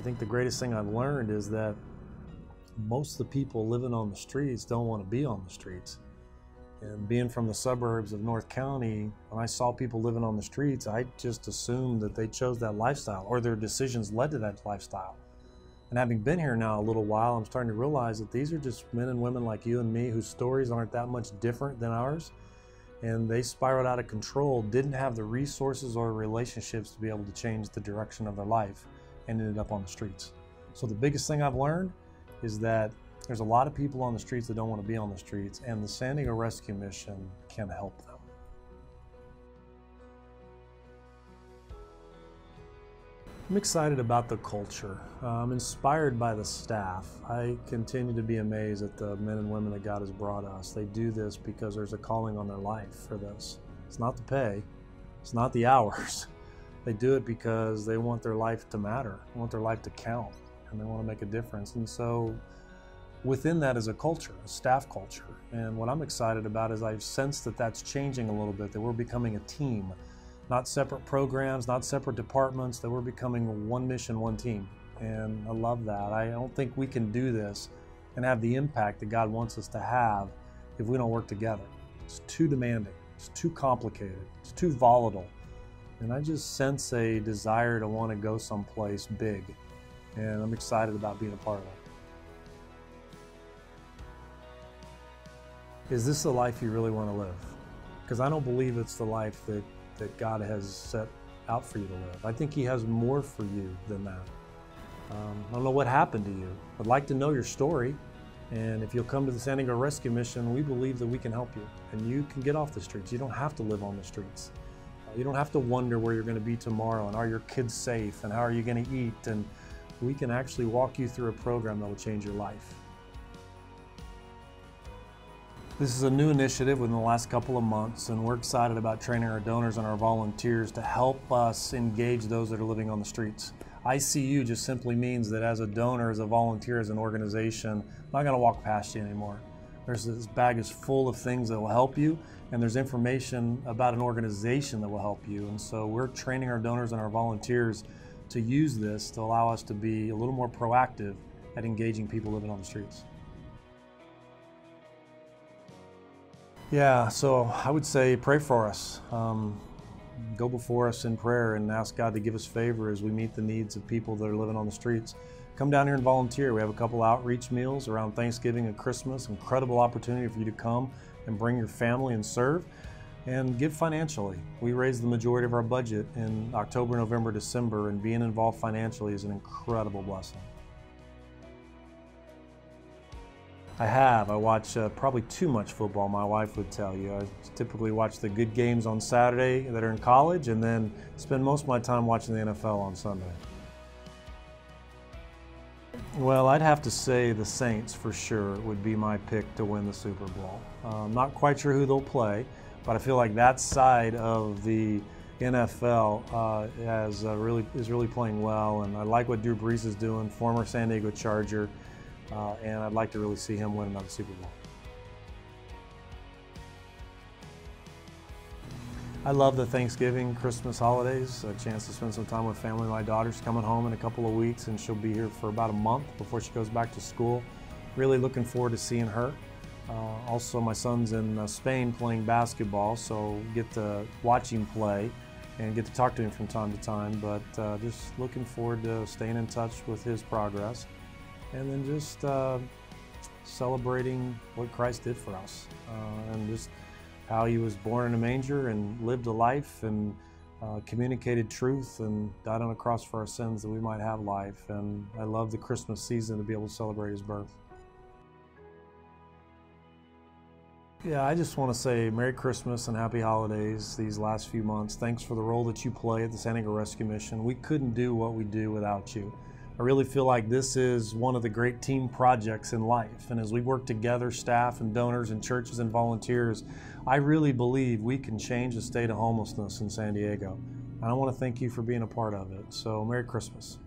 I think the greatest thing I've learned is that most of the people living on the streets don't want to be on the streets. And being from the suburbs of North County, when I saw people living on the streets, I just assumed that they chose that lifestyle or their decisions led to that lifestyle. And having been here now a little while, I'm starting to realize that these are just men and women like you and me whose stories aren't that much different than ours. And they spiraled out of control, didn't have the resources or relationships to be able to change the direction of their life, ended up on the streets. So the biggest thing I've learned is that there's a lot of people on the streets that don't want to be on the streets, and the San Diego Rescue Mission can help them. I'm excited about the culture. I'm inspired by the staff. I continue to be amazed at the men and women that God has brought us. They do this because there's a calling on their life for this. It's not the pay, it's not the hours. They do it because they want their life to matter, they want their life to count, and they want to make a difference. And so within that is a culture, a staff culture. And what I'm excited about is I've sensed that that's changing a little bit, that we're becoming a team, not separate programs, not separate departments, that we're becoming one mission, one team. And I love that. I don't think we can do this and have the impact that God wants us to have if we don't work together. It's too demanding, it's too complicated, it's too volatile. And I just sense a desire to want to go someplace big. And I'm excited about being a part of it. is this the life you really want to live? Because I don't believe it's the life that, that God has set out for you to live. I think He has more for you than that. Um, I don't know what happened to you. I'd like to know your story. And if you'll come to the San Diego Rescue Mission, we believe that we can help you. And you can get off the streets. You don't have to live on the streets. You don't have to wonder where you're going to be tomorrow and are your kids safe and how are you going to eat. And we can actually walk you through a program that will change your life. This is a new initiative within the last couple of months, and we're excited about training our donors and our volunteers to help us engage those that are living on the streets. ICU just simply means that as a donor, as a volunteer, as an organization, I'm not going to walk past you anymore. There's this bag is full of things that will help you, and there's information about an organization that will help you. And so we're training our donors and our volunteers to use this to allow us to be a little more proactive at engaging people living on the streets. Yeah, so I would say pray for us. Um, go before us in prayer and ask God to give us favor as we meet the needs of people that are living on the streets. Come down here and volunteer. We have a couple outreach meals around Thanksgiving and Christmas. Incredible opportunity for you to come and bring your family and serve and give financially. We raise the majority of our budget in October, November, December, and being involved financially is an incredible blessing. I have. I watch uh, probably too much football, my wife would tell you. I typically watch the good games on Saturday that are in college and then spend most of my time watching the NFL on Sunday. Well, I'd have to say the Saints for sure would be my pick to win the Super Bowl. I'm um, not quite sure who they'll play, but I feel like that side of the NFL uh, has, uh, really, is really playing well, and I like what Drew Brees is doing, former San Diego Charger uh, and I'd like to really see him win another Super Bowl. I love the Thanksgiving, Christmas holidays, a chance to spend some time with family. My daughter's coming home in a couple of weeks and she'll be here for about a month before she goes back to school. Really looking forward to seeing her. Uh, also, my son's in uh, Spain playing basketball, so get to watch him play and get to talk to him from time to time, but uh, just looking forward to staying in touch with his progress and then just uh, celebrating what Christ did for us uh, and just how he was born in a manger and lived a life and uh, communicated truth and died on a cross for our sins that we might have life. And I love the Christmas season to be able to celebrate his birth. Yeah, I just want to say Merry Christmas and Happy Holidays these last few months. Thanks for the role that you play at the San Diego Rescue Mission. We couldn't do what we do without you. I really feel like this is one of the great team projects in life. And as we work together, staff and donors and churches and volunteers, I really believe we can change the state of homelessness in San Diego. And I want to thank you for being a part of it. So, Merry Christmas.